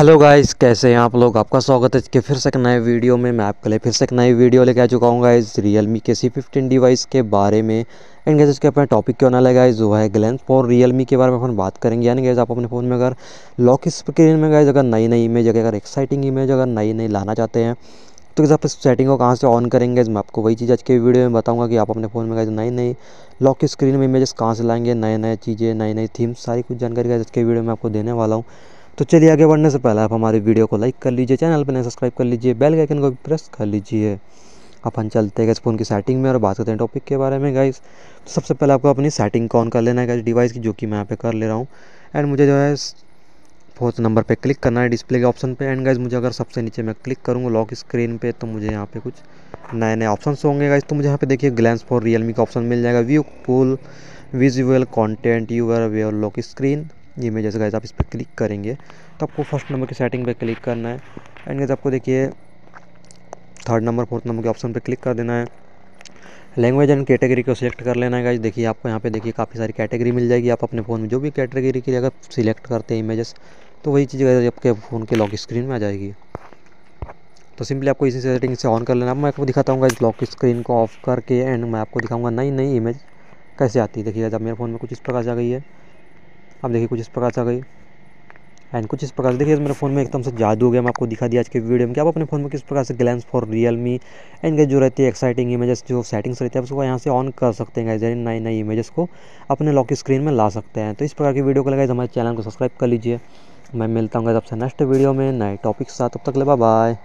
Hello guys, कैसे हैं आप लोग? आपका स्वागत है इसके फिर से एक नए वीडियो में। मैं आपके लिए फिर से एक नई वीडियो लेके आ चुका हूँ गाइस रियलमी के सी फिफ्टीन डिवाइस के बारे में। एंड गैस इसके अपने टॉपिक क्यों ना लगाए? जो है ग्लेंस फॉर रियलमी के बारे में अपन बात करेंगे। यानी गैस आप अपने फ़ोन में अगर लॉक स्क्रीन में गए अगर नई नई इमेज अगर एक्साइटिंग इमेज अगर नई नई लाना चाहते हैं तो कैसे आप इस सेटिंग को कहाँ से ऑन करेंगे? मैं आपको वही चीज़ आज के वीडियो में बताऊँगा कि आप अपने फ़ोन में गए नई नई लॉक स्क्रीन में इमेजेस कहाँ से लाएँगे? नए नए चीज़ें नई नई थीम्स सारी कुछ जानकारी आज के वीडियो में आपको देने वाला हूँ। तो चलिए आगे बढ़ने से पहले आप हमारी वीडियो को लाइक कर लीजिए, चैनल पर सब्सक्राइब कर लीजिए, बेल के आइकन को भी प्रेस कर लीजिए। अपन चलते हैं फ़ोन की सेटिंग में और बात करते हैं टॉपिक के बारे में गाइस तो सबसे पहले आपको अपनी सेटिंग को ऑन कर लेना है गाइस डिवाइस की जो कि मैं यहाँ पे कर ले रहा हूँ। एंड मुझे जो है फोर्थ नंबर पे क्लिक करना है डिस्प्ले के ऑप्शन पे। एंड गाइज़ मुझे अगर सबसे नीचे मैं क्लिक करूँगा लॉक स्क्रीन पे तो मुझे यहाँ पे कुछ नए नए ऑप्शन होंगे गाइज़ तो मुझे यहाँ पे देखिए ग्लैंस फॉर रियलमी का ऑप्शन मिल जाएगा। View full visual content your where lock screen ये में जैसे आप इस पर क्लिक करेंगे तो आपको फ़र्स्ट नंबर की सेटिंग पे क्लिक करना है। एंड गाइज़ आपको देखिए थर्ड नंबर फोर्थ नंबर के ऑप्शन पे क्लिक कर देना है। लैंग्वेज एंड कैटेगरी को सिलेक्ट कर लेना है गाइज़ देखिए, आपको यहाँ पे देखिए काफ़ी सारी कैटेगरी मिल जाएगी। आप अपने फ़ोन में जो भी कैटेगरी की अगर सिलेक्ट करते हैं इमेजेस तो वही चीज़ आपके फ़ोन के लॉक स्क्रीन में आ जाएगी। तो सिंपली आपको इसी सेटिंग से ऑन कर लेना मैं आपको दिखाता हूँ इस लॉक स्क्रीन को ऑफ़ करके एंड मैं आपको दिखाऊँगा नई नई इमेज कैसे आती है। देखिए जब मेरे फ़ोन में कुछ इस प्रकार से आ गई है। अब देखिए कुछ इस प्रकार से आ गई। एंड कुछ इस प्रकार से देखिए, मेरे फ़ोन में एकदम से जादू हो गया। मैं आपको दिखा दिया आज के वीडियो में कि आप अपने फ़ोन में किस प्रकार से ग्लैंस फॉर रियलमी एंड जो रहती है एक्साइटिंग इमेजेस जो सेटिंग्स रहती है उसको यहाँ से ऑन कर सकते हैं यानी नई नई इमेजेस को अपने लॉक स्क्रीन में ला सकते हैं। तो इस प्रकार की वीडियो को लगाए हमारे चैनल को सब्सक्राइब कर लीजिए। मैं मिलता हूँ आपसे नेक्स्ट वीडियो में नए टॉपिक साथ। तब तक ले बाय